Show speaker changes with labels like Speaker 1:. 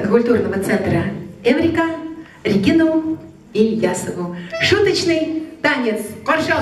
Speaker 1: культурного центра «Эврика» Регину Ильясову. Шуточный танец. Маршал.